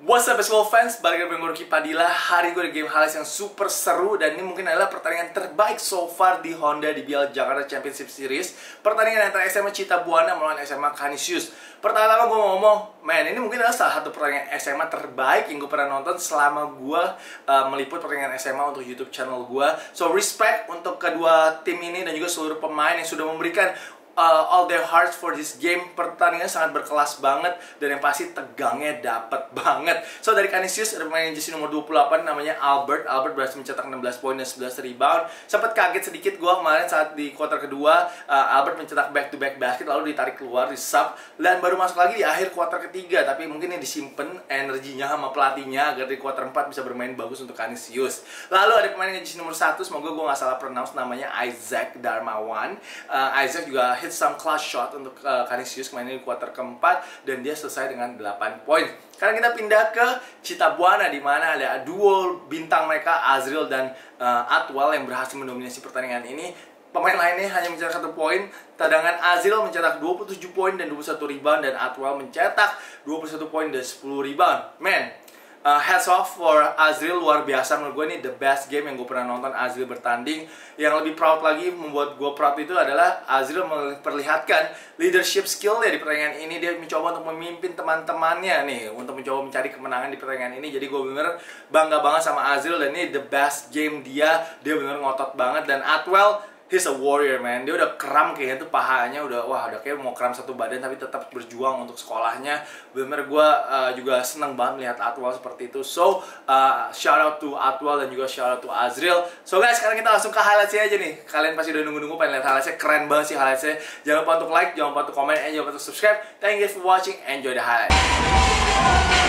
What's up basketball fans, balik lagi dengan Padilla. Hari gue ada game Halis yang super seru Dan ini mungkin adalah pertandingan terbaik so far di Honda di BL Jakarta Championship Series. Pertandingan antara SMA Cita Buana melawan SMA Canisius. Pertama-tama gue mau ngomong Man, ini mungkin adalah salah satu pertandingan SMA terbaik yang gue pernah nonton Selama gue uh, meliput pertandingan SMA untuk YouTube channel gue So respect untuk kedua tim ini dan juga seluruh pemain yang sudah memberikan uh, all their hearts for this game. Pertandingan sangat berkelas banget dan yang pasti tegangnya dapet banget. So dari Canisius ada pemain jersey nomor 28 namanya Albert. Albert berhasil mencetak 16 poin dan 11 rebound. Sempat kaget sedikit gue kemarin saat di kuarter kedua uh, Albert mencetak back to back basket lalu ditarik keluar di sub dan baru masuk lagi di akhir kuarter ketiga. Tapi mungkin ini disimpan energinya sama pelatihnya agar di kuarter 4 bisa bermain bagus untuk Canisius. Lalu ada pemain jersey nomor 1 semoga gue gak salah pronounce namanya Isaac Darmawan. Uh, Isaac juga hit some clutch shot untuk uh, Canisius kemarin di kuarter keempat dan dia selesai dengan 8 poin. Sekarang kita pindah ke Citabuana di mana ada duo bintang mereka Azril dan uh, Atwell yang berhasil mendominasi pertandingan ini. Pemain lainnya hanya mencetak satu poin. Cadangan Azril mencetak 27 poin dan 21 rebound dan Atwell mencetak 21 poin dan 10 rebound. Man, uh, hats off for Azril luar biasa. Menurut gue ini the best game yang gue pernah nonton Azril bertanding. Yang lebih proud lagi membuat gue proud itu adalah Azril memperlihatkan leadership skill ya di pertandingan ini. Dia mencoba untuk memimpin teman-temannya nih untuk mencoba mencari kemenangan di pertandingan ini. Jadi gue bener bangga banget sama Azril dan ini the best game dia. Dia bener ngotot banget dan Atwell he's a warrior man. Dia udah kram kayaknya tuh pahanya udah wah udah kayak mau kram satu badan tapi tetap berjuang untuk sekolahnya. Bener gue uh, juga seneng banget melihat Atwell seperti itu. So uh, shout out to Atwell dan juga shout out to Azril. So guys sekarang kita langsung ke highlightsnya aja nih. Kalian pasti udah nunggu-nunggu pengen lihat highlightsnya. Keren banget sih highlightsnya. Jangan lupa untuk like jangan lupa untuk komen and jangan lupa untuk subscribe. Thank you for watching. Enjoy the highlights